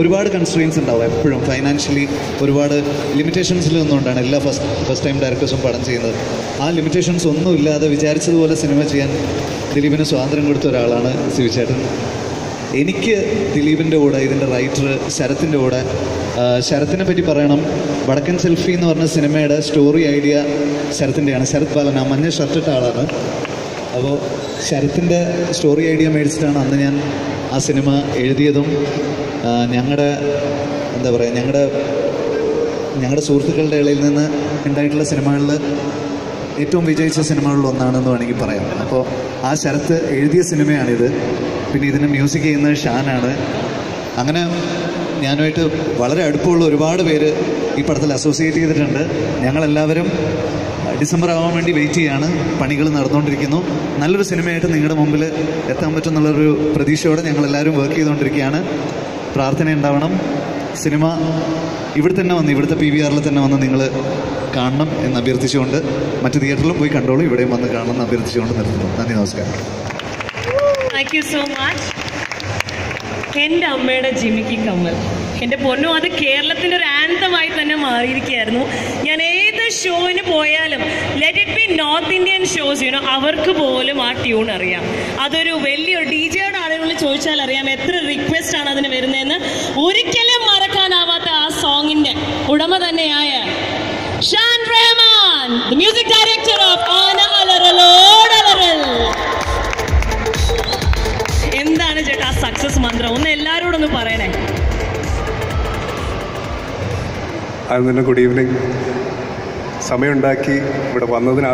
ഒരുപാട് കൺസ്ട്രെയിൻസ് ഉണ്ടാവും എപ്പോഴും. ഫൈനാൻഷ്യലി ഒരുപാട് ലിമിറ്റേഷൻസിൽ നിന്നുകൊണ്ടാണ് എല്ലാ ഫസ്റ്റ് ഫസ്റ്റ് ടൈം ഡയറക്ടേഴ്സും പടം ചെയ്യുന്നത്. ആ ലിമിറ്റേഷൻസ് ഒന്നും ഇല്ലാതെ വിചാരിച്ചതുപോലെ സിനിമ ചെയ്യാൻ ദിലീപിന് സ്വാതന്ത്ര്യം കൊടുത്ത ഒരാളാണ് ശിവചേട്ടൻ. എനിക്ക് ദിലീപിന്റെ കൂടെ ഇതിന്റെ റൈറ്റർ ശരത്തിന്റെ കൂടെ ശരത്തിനെ പറ്റി പറയണം. വടക്കൻ സെൽഫി എന്ന് പറഞ്ഞ സിനിമയുടെ സ്റ്റോറി ഐഡിയ ശരത്തിന്റെയാണ് ശരത് ബാലൻ ആ മഞ്ഞ ഷർട്ടിട്ട ആളാണ്. അപ്പോൾ ശരത്തിന്റെ സ്റ്റോറി ഐഡിയ മേടിച്ചിട്ടാണ് അന്ന് ഞാൻ ആ സിനിമ എഴുതിയതും ഞങ്ങളുടെ എന്താ പറയുക ഞങ്ങളുടെ ഞങ്ങളുടെ സുഹൃത്തുക്കളുടെ ഇടയിൽ നിന്ന് ഉണ്ടായിട്ടുള്ള സിനിമകളിൽ ഏറ്റവും വിജയിച്ച സിനിമകളിൽ ഒന്നാണെന്ന് വേണമെങ്കിൽ പറയാം. അപ്പോൾ ആ ശരത്ത് എഴുതിയ സിനിമയാണിത്. പിന്നെ ഇതിന് മ്യൂസിക് ചെയ്യുന്നത് ഷാനാണ്. അങ്ങനെ ഞാനുമായിട്ട് വളരെ അടുപ്പമുള്ള ഒരുപാട് പേര് ഈ പടത്തിൽ അസോസിയേറ്റ് ചെയ്തിട്ടുണ്ട്. ഞങ്ങളെല്ലാവരും ഡിസംബർ ആവാൻ വേണ്ടി വെയിറ്റ് ചെയ്യാണ്. പണികൾ നടന്നുകൊണ്ടിരിക്കുന്നു. നല്ലൊരു സിനിമയായിട്ട് നിങ്ങളുടെ മുമ്പിൽ എത്താൻ പറ്റുമെന്നുള്ളൊരു പ്രതീക്ഷയോടെ ഞങ്ങളെല്ലാവരും വർക്ക് ചെയ്തുകൊണ്ടിരിക്കുകയാണ്. പ്രാർത്ഥന ഉണ്ടാവണം. സിനിമ ഇവിടെ തന്നെ വന്ന് ഇവിടുത്തെ പി വി ആറിൽ തന്നെ വന്ന് നിങ്ങൾ കാണണം എന്ന് അഭ്യർത്ഥിച്ചുകൊണ്ട് മറ്റു തിയേറ്ററിലും പോയി കണ്ടോളൂ. ഇവിടെയും വന്ന് കാണണം എന്ന് അഭ്യർത്ഥിച്ചുകൊണ്ട് നിർത്തുന്നു. നന്ദി നമസ്കാരം. താങ്ക് യു സോ മച്ച് എന്റെ അമ്മയുടെ ജിമിക്കി കമ്മൽ. എന്റെ പൊന്നു അത് കേരളത്തിന്റെ ഒരു ആന്തമായി തന്നെ മാറിയിരിക്കുകയായിരുന്നു. ഞാൻ ഏത് ഷോവിന് പോയാലും let it be North Indian shows you know അവർക്ക് പോലും ആ ട്യൂൺ അറിയാം. അതൊരു വലിയൊരു ഡി ജെയുടെ ആളുകൾ ചോദിച്ചാൽ അറിയാം എത്ര റിക്വസ്റ്റ് ആണ് അതിന് വരുന്നതെന്ന്. ഒരിക്കലും മറക്കാനാവാത്ത ആ സോങ്ങിന്റെ ഉടമ തന്നെയായ Shaan Rahman music director of എന്താണ് ചേട്ടാ സക്സസ് മന്ത്രം? ഒന്ന് എല്ലാരോടൊന്ന് പറയണേ. ഗുഡ് ഈവനിങ് സമയമുണ്ടാക്കി ഇവിടെ വന്നതിന്